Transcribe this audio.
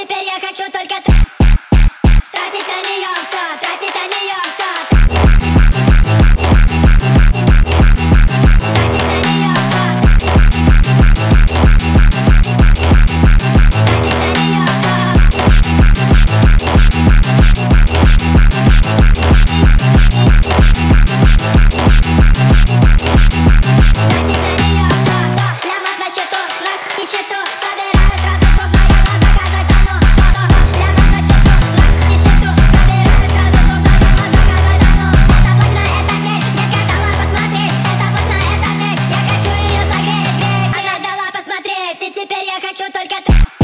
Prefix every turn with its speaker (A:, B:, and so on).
A: Теперь я хочу только тратить на нее нравится, теперь я хочу только трап